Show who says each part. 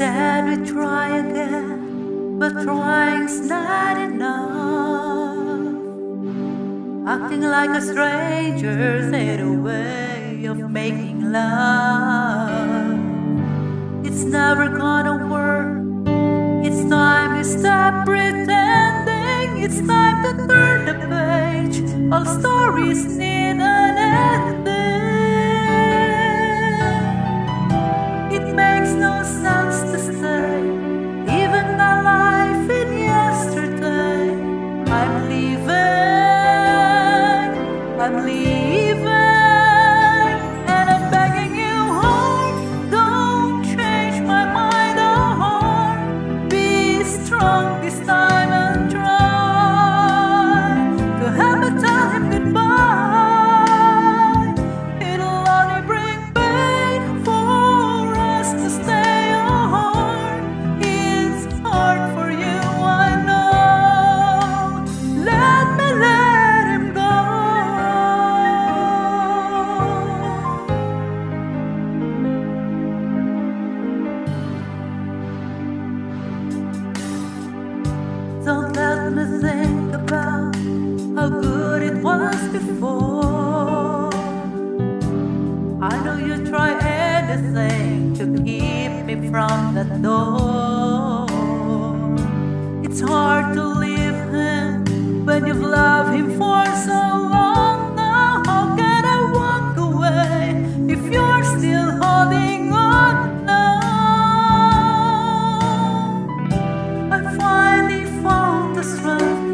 Speaker 1: said we try again, but trying's not enough. Acting like a stranger's in a way of making love. It's never gonna work. It's time to stop pretending. It's time to turn the page. All stories need an ending. It makes no sense. to think about how good it was before. I know you try anything to keep me from the door. this is.